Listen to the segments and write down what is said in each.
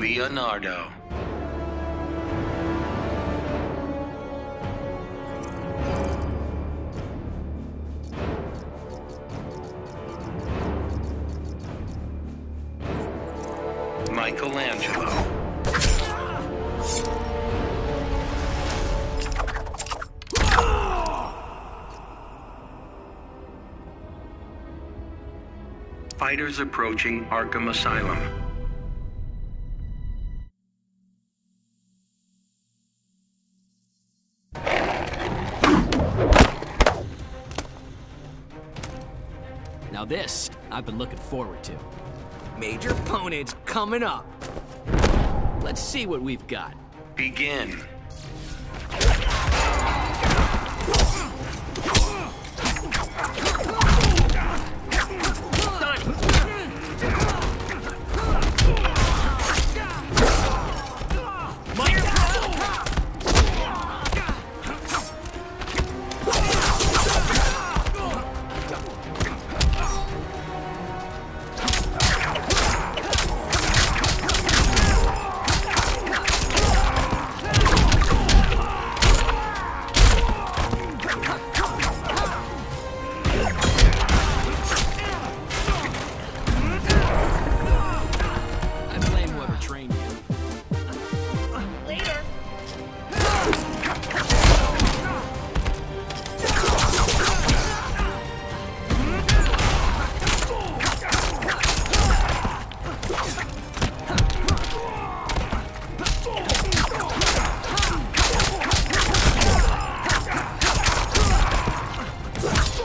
Leonardo. Michelangelo. Fighters approaching Arkham Asylum. Now this, I've been looking forward to. Major opponents coming up. Let's see what we've got. Begin.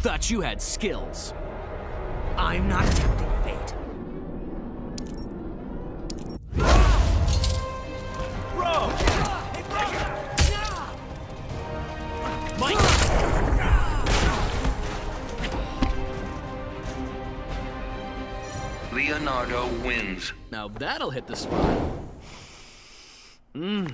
Thought you had skills. I'm not tempting fate. Bro! Hey, bro! Mike! Leonardo wins. Now that'll hit the spot. Mmm,